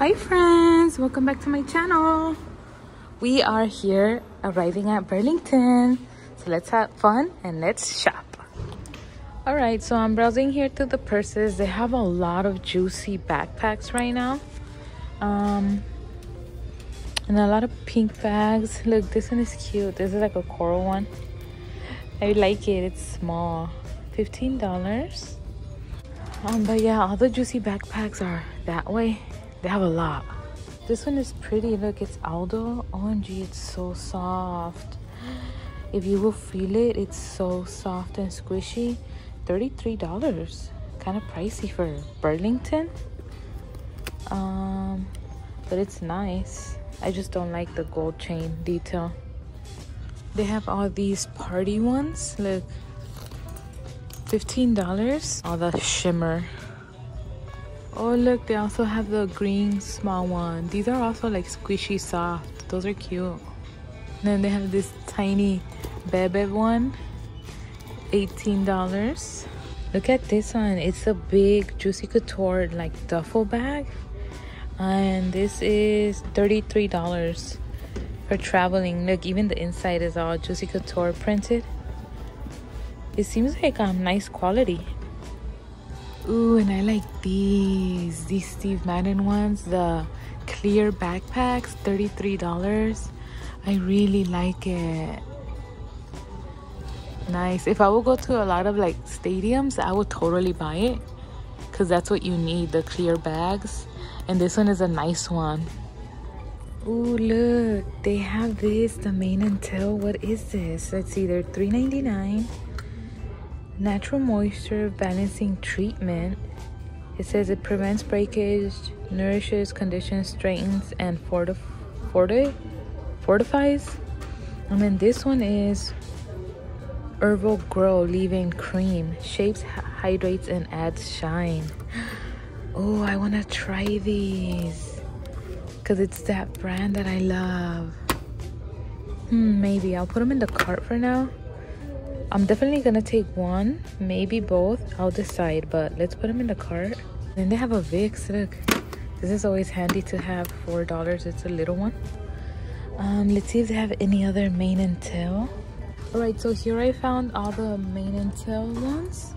Hi friends, welcome back to my channel. We are here arriving at Burlington. So let's have fun and let's shop. All right, so I'm browsing here through the purses. They have a lot of juicy backpacks right now. Um, and a lot of pink bags. Look, this one is cute. This is like a coral one. I like it, it's small. $15. Um, but yeah, all the juicy backpacks are that way. They have a lot. This one is pretty. Look, it's Aldo. OMG, it's so soft. If you will feel it, it's so soft and squishy. $33. Kind of pricey for Burlington. Um, but it's nice. I just don't like the gold chain detail. They have all these party ones. Look, $15. All the shimmer. Oh, look, they also have the green small one. These are also like squishy soft. Those are cute. And then they have this tiny Bebe one. $18. Look at this one. It's a big Juicy Couture like duffel bag. And this is $33 for traveling. Look, even the inside is all Juicy Couture printed. It seems like um nice quality. Ooh, and I like these. These Steve Madden ones. The clear backpacks, $33. I really like it. Nice. If I would go to a lot of like stadiums, I would totally buy it. Because that's what you need, the clear bags. And this one is a nice one. Ooh, look. They have this, the mane and tail. What is this? Let's see. They're $3.99 natural moisture balancing treatment. It says it prevents breakage, nourishes, conditions, straightens, and fortif forti fortifies. And then this one is Herbal Grow Leave-In Cream. Shapes, hydrates, and adds shine. Oh, I want to try these. Because it's that brand that I love. Hmm, maybe. I'll put them in the cart for now. I'm definitely gonna take one, maybe both. I'll decide, but let's put them in the cart. Then they have a Vicks. Look, this is always handy to have. Four dollars. It's a little one. Um, let's see if they have any other mane and tail. All right, so here I found all the mane and tail ones.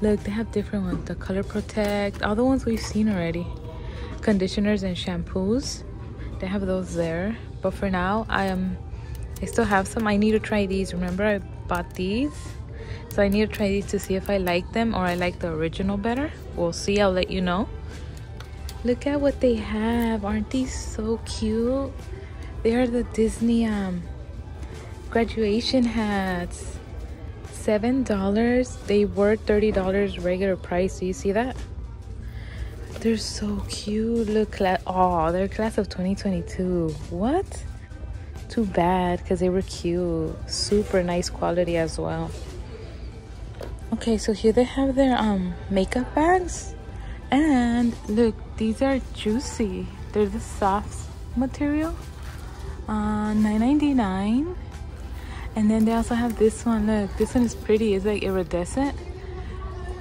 Look, they have different ones. The Color Protect, all the ones we've seen already. Conditioners and shampoos. They have those there. But for now, I am. I still have some. I need to try these. Remember, I bought these so i need to try these to see if i like them or i like the original better. We'll see. I'll let you know. Look at what they have. Aren't these so cute? They are the disney um graduation hats. Seven dollars. They were thirty dollars regular price. Do you see that? They're so cute. Look at oh they're class of 2022 what too bad because they were cute. Super nice quality as well. Okay so here they have their um makeup bags. And look these are juicy. They're the soft material uh 9.99 and then they also have this one. Look this one is pretty. It's like iridescent.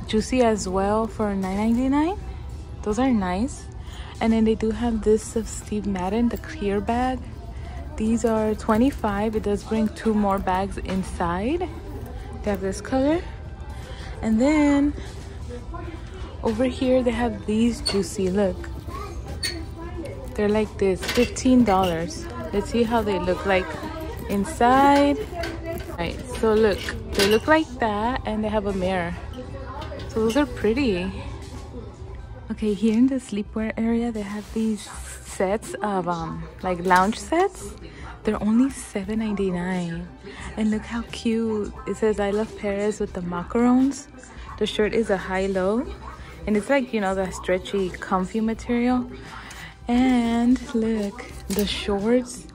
Juicy as well for 9.99 those are nice. And then they do have this of steve madden the clear bag these are 25 it does bring two more bags inside. They have this color. And then over here they have these juicy look. They're like this 15 dollars. Let's see how they look like inside. All right so look they look like that and they have a mirror. So those are pretty. Okay here in the sleepwear area they have these sets of um like lounge sets they're only $7.99 and look how cute. It says i love paris with the macarons. The shirt is a high-low and it's like you know the stretchy comfy material. And look the shorts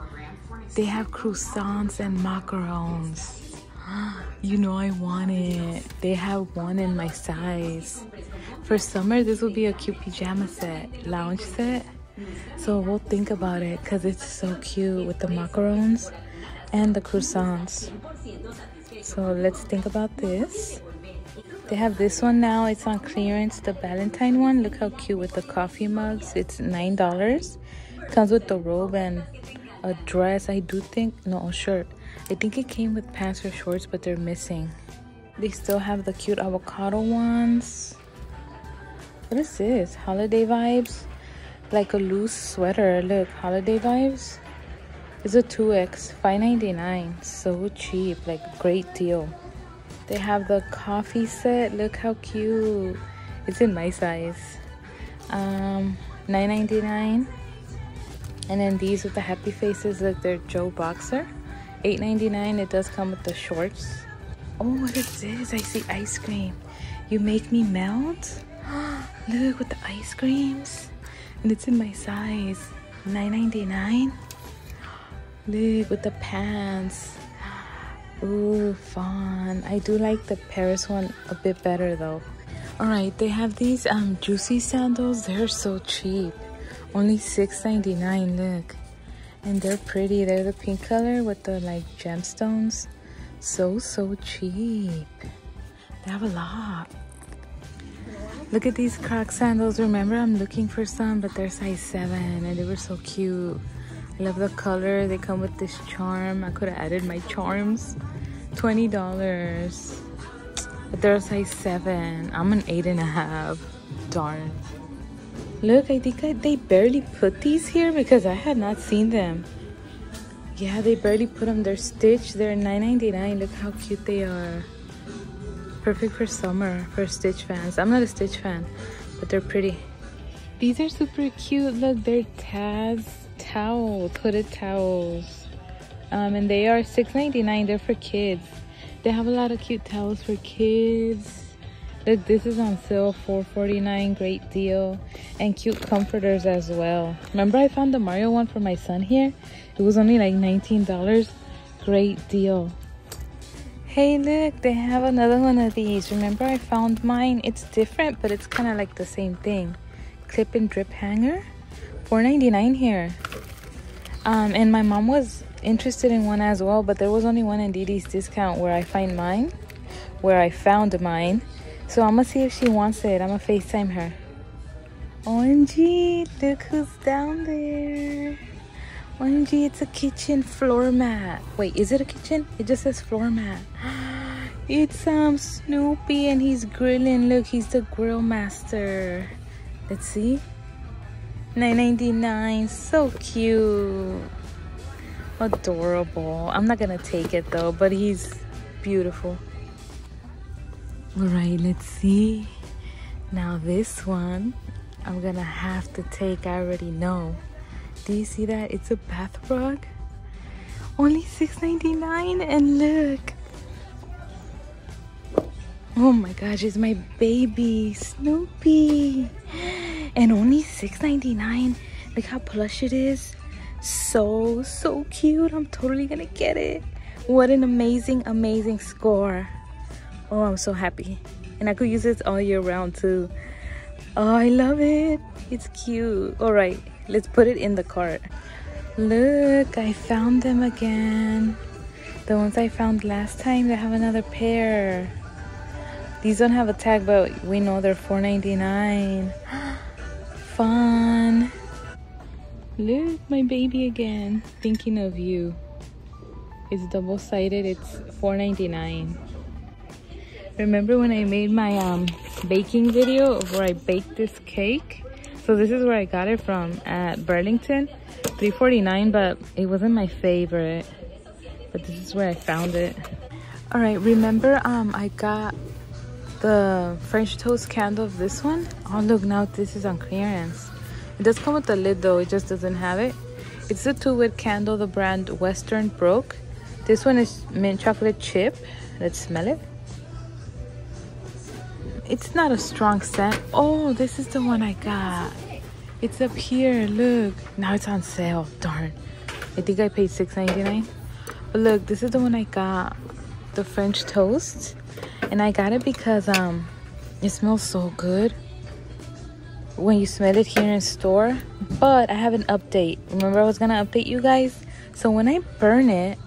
they have croissants and macarons. You know i want it. They have one in my size. For summer this will be a cute pajama set lounge set so we'll think about it because it's so cute with the macarons and the croissants. So let's think about this. They have this one now. It's on clearance. The Valentine one. Look how cute with the coffee mugs. It's $9. Comes with the robe and a dress. I do think, no, a shirt. I think it came with pants or shorts, but they're missing. They still have the cute avocado ones. What is this? Holiday vibes? Like a loose sweater. Look, holiday vibes. It's a 2X, 5.99. So cheap, like great deal. They have the coffee set. Look how cute. It's in my size. Um, 9.99. And then these with the happy faces, look, they're Joe Boxer. 8.99. It does come with the shorts. Oh, what is this? I see ice cream. You make me melt. look with the ice creams, and it's in my size. 9.99. Look with the pants. Ooh, fun. I do like the Paris one a bit better though. Alright, they have these um juicy sandals. They're so cheap. Only $6.99, look. And they're pretty. They're the pink color with the like gemstones. So, so cheap. They have a lot. Look at these croc sandals. Remember, I'm looking for some, but they're size 7 and they were so cute. I love the color. They come with this charm. I could have added my charms. $20. But they're size 7. I'm an 8.5. Darn. Look, I think I, they barely put these here because I had not seen them. Yeah, they barely put them. They're stitched. They're $9.99. Look how cute they are. Perfect for summer, for Stitch fans. I'm not a Stitch fan, but they're pretty. These are super cute. Look, they're Taz towels, hooded towels. Um, and they are $6.99. They're for kids. They have a lot of cute towels for kids. Look, this is on sale, $4.49. Great deal. And cute comforters as well. Remember I found the Mario one for my son here? It was only like $19. Great deal. Hey, look, they have another one of these. Remember I found mine? It's different, but it's kind of like the same thing. Clip and drip hanger. $4.99 here. Um, and my mom was interested in one as well, but there was only one in Didi's discount where I find mine, where I found mine. So I'm gonna see if she wants it. I'm gonna FaceTime her. OMG, look who's down there. OMG, it's a kitchen floor mat. Wait, is it a kitchen? It just says floor mat. It's um Snoopy and he's grilling. Look, he's the grill master. Let's see. 9.99 so cute adorable i'm not gonna take it though but he's beautiful all right let's see now this one i'm gonna have to take i already know do you see that? It's a bath rug. Only $6.99 and look. Oh my gosh it's my baby snoopy. And only $6.99 look how plush it is. So so cute. I'm totally gonna get it. What an amazing amazing score. Oh i'm so happy. And i could use this all year round too. Oh i love it. It's cute. All right let's put it in the cart look i found them again the ones i found last time they have another pair these don't have a tag but we know they're 4.99 fun. Look, my baby again. Thinking of you. It's double-sided. It's $4.99. Remember when I made my um, baking video where I baked this cake? So this is where I got it from at Burlington. $3.49, but it wasn't my favorite. But this is where I found it. All right, remember um, I got the French toast candle of this one. Oh, look, now this is on clearance. It does come with the lid though, it just doesn't have it. It's the two-wick candle, the brand Western Brook. This one is mint chocolate chip. Let's smell it. It's not a strong scent. Oh, this is the one I got. It's up here, look. Now it's on sale, darn. I think I paid $6.99. But look, this is the one I got. The French toast and I got it because um it smells so good when you smell it here in store but I have an update remember I was gonna update you guys so when I burn it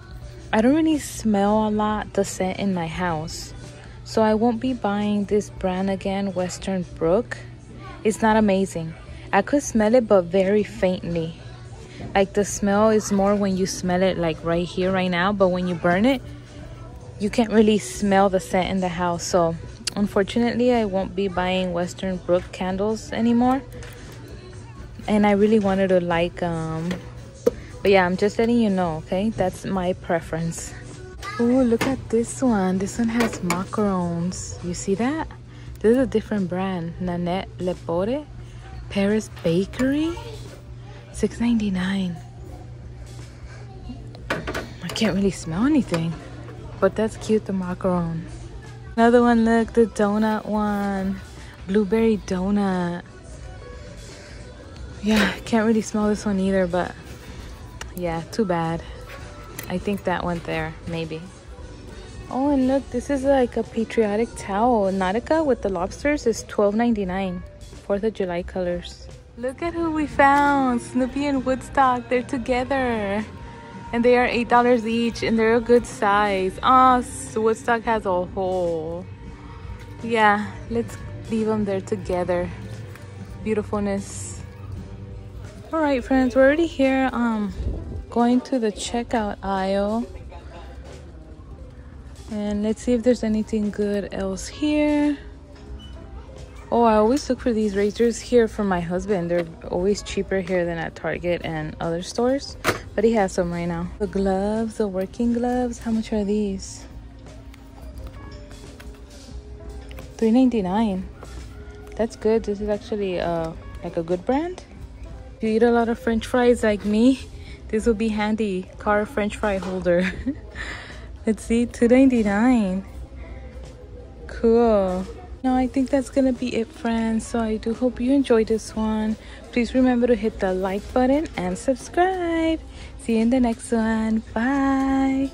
I don't really smell a lot the scent in my house So I won't be buying this brand again, Western Brook. It's not amazing. I could smell it, but very faintly. Like the smell is more when you smell it like right here, right now. But when you burn it, you can't really smell the scent in the house. So unfortunately, I won't be buying Western Brook candles anymore. And I really wanted to like, um, but yeah, I'm just letting you know, okay? That's my preference. Oh, look at this one. This one has macarons. You see that? This is a different brand. Nanette Lepore. Paris Bakery. Six ninety nine. I can't really smell anything. But that's cute, the macaron. Another one, look, the donut one. Blueberry donut. Yeah, can't really smell this one either, but yeah, too bad. I think that went there, maybe. Oh, and look, this is like a patriotic towel. Nautica with the lobsters is $12.99. 4th of July colors. Look at who we found. Snoopy and Woodstock, they're together. And they are $8 each and they're a good size. Oh, Woodstock has a hole. Yeah, let's leave them there together. Beautifulness. All right, friends, we're already here. Um, going to the checkout aisle. And let's see if there's anything good else here. Oh, I always look for these razors here for my husband. They're always cheaper here than at Target and other stores. But he has some right now. The gloves, the working gloves, how much are these? $3.99. That's good. This is actually uh, like a good brand. If you eat a lot of french fries like me, this will be handy. Car french fry holder. Let's see, $2.99. Cool. Now I think that's gonna be it friends. So I do hope you enjoyed this one. Please remember to hit the like button and subscribe. See you in the next one. Bye.